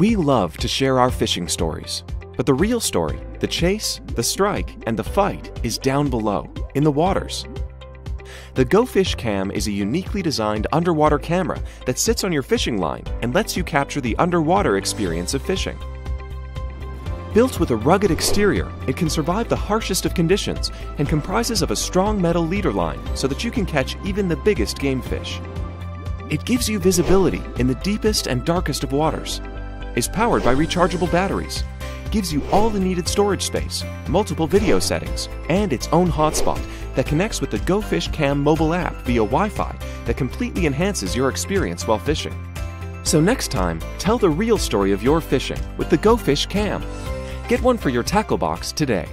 We love to share our fishing stories, but the real story, the chase, the strike, and the fight is down below, in the waters. The GoFish Cam is a uniquely designed underwater camera that sits on your fishing line and lets you capture the underwater experience of fishing. Built with a rugged exterior, it can survive the harshest of conditions and comprises of a strong metal leader line so that you can catch even the biggest game fish. It gives you visibility in the deepest and darkest of waters, is powered by rechargeable batteries, gives you all the needed storage space, multiple video settings, and its own hotspot that connects with the GoFish Cam mobile app via Wi Fi that completely enhances your experience while fishing. So, next time, tell the real story of your fishing with the GoFish Cam. Get one for your tackle box today.